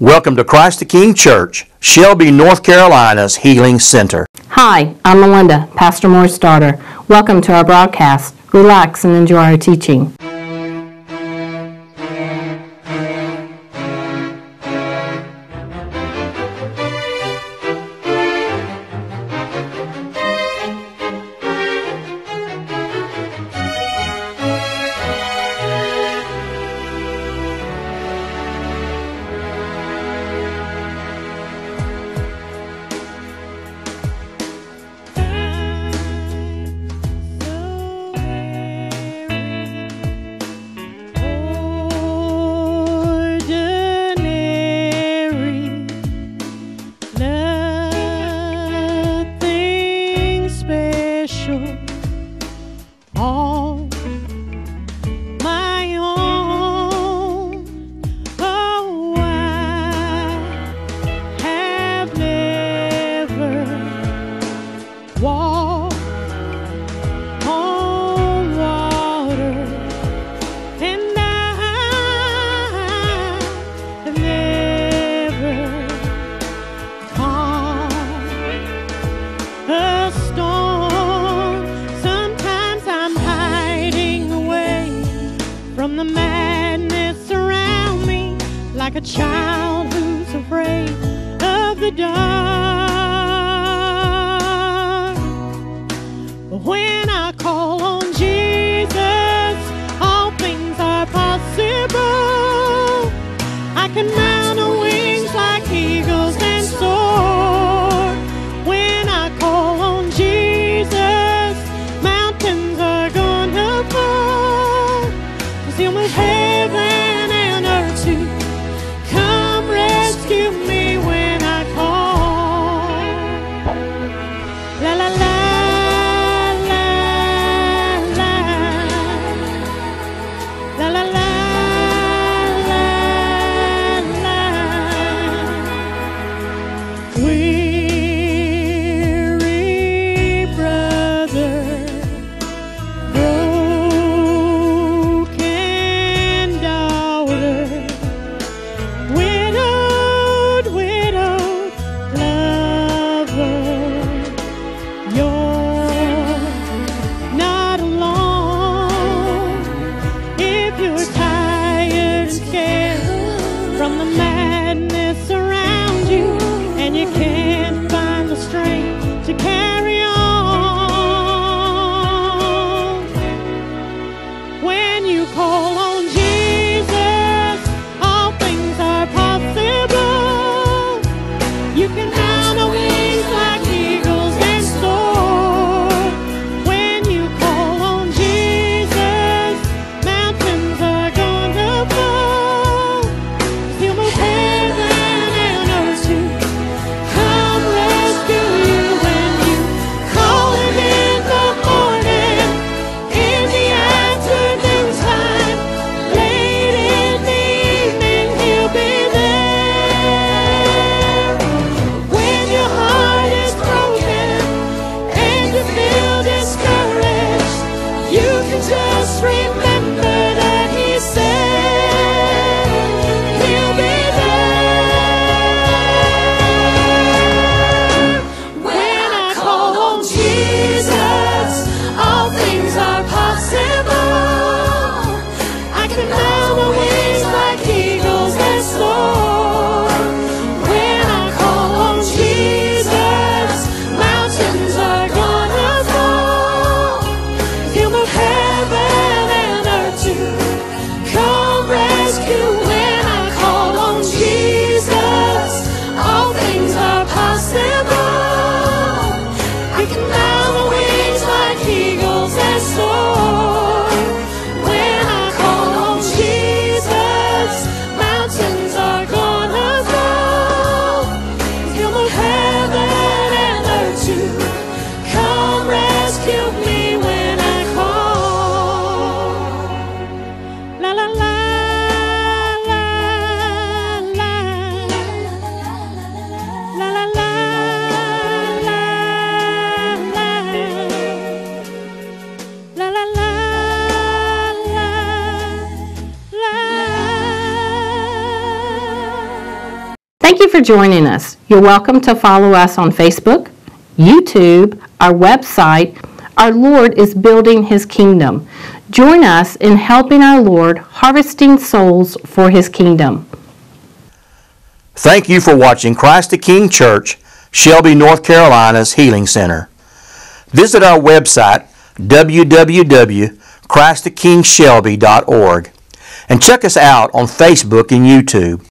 Welcome to Christ the King Church, Shelby, North Carolina's Healing Center. Hi, I'm Melinda, Pastor Moore's daughter. Welcome to our broadcast. Relax and enjoy our teaching. like a child who's afraid of the dark. from the madness around you, and you Thank you for joining us. You're welcome to follow us on Facebook, YouTube, our website. Our Lord is building his kingdom. Join us in helping our Lord harvesting souls for his kingdom. Thank you for watching Christ the King Church, Shelby, North Carolina's Healing Center. Visit our website, www.christthekingshelby.org, and check us out on Facebook and YouTube.